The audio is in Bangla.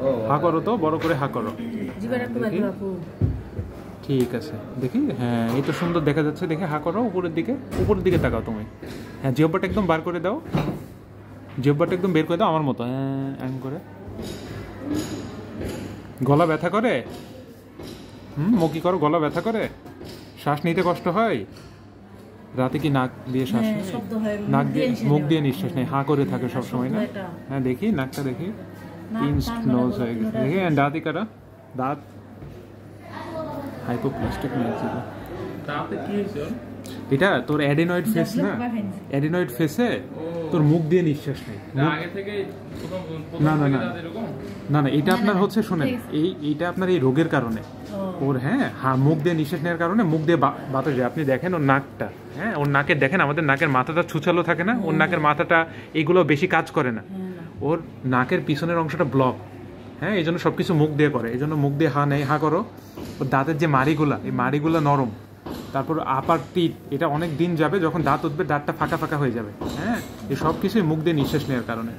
ও হা করো তো? বড় করে হা করো ঠিক আছে। দেখি হ্যাঁ এই তো সুন্দর দেখা যাচ্ছে। দেখে হা করো উপরের দিকে। উপরের দিকে তাকাও তুমি। হ্যাঁ জিহ্বাটা একদম বার করে দাও। জিহ্বাটা একদম বের করে দাও আমার মতো। হ্যাঁ এম করে। গলা ব্যথা করে? হুম মুখি করো? গলা ব্যথা করে? শ্বাস নিতে কষ্ট হয়? রাতে কি নাক দিয়ে শ্বাস হ্যাঁ? নাক দিয়ে দিয়ে মুখ দিয়ে নিঃশ্বাস নেই হা করে থাকে সব সময় না? হ্যাঁ দেখি নাকটা দেখি। নাক ইনস্ট টান নোজ হয়ে গেছে পুরোটা- দেখি দাঁতই কারা দাঁত হাইপোপ্লাস্টিক নিয়েছিল তাতে কি হয়েছে ওর? এটা তোর অ্যাডিনয়েড ফেস না? Develop বা hence? অ্যাডিনয়েড ফেসে তোর মুখ দিয়ে নিঃশ্বাস নেই। তা মুখ- আগে থেকে প্রথম না, না, না। এটা আপনার হচ্ছে শোনেন এই এইটা আপনার এই রোগের কারণে। ওর হ্যাঁ হ্যাঁ মুখ দিয়ে নিঃশ্বাস নেওয়ার কারণে মুখ দিয়ে বা- বাতাস যায়। আপনি দেখেন ওর নাকটা হ্যাঁ ওর নাকের দেখেন আমাদের নাকের মাথাটা ছুচালো থাকে না? ওর নাকের মাথাটা এগুলো বেশি কাজ করে না। ওর নাকের পিছনের অংশটা ব্লক হ্যাঁ এই জন্য সব কিছু মুখ দিয়ে করে। এই জন্য মুখ দিয়ে হা নেই, হা করো। ওর দাঁতের যে মাড়িগুলা, এই মাড়িগুলো নরম। তারপর আপার টিট এটা অনেক দিন যাবে, যখন দাঁত উঠবে, দাঁতটা ফাঁকা ফাঁকা হয়ে যাবে। হ্যাঁ এই সব কিছুই মুখ দিয়ে নিঃশ্বাস নেওয়ার কারণে।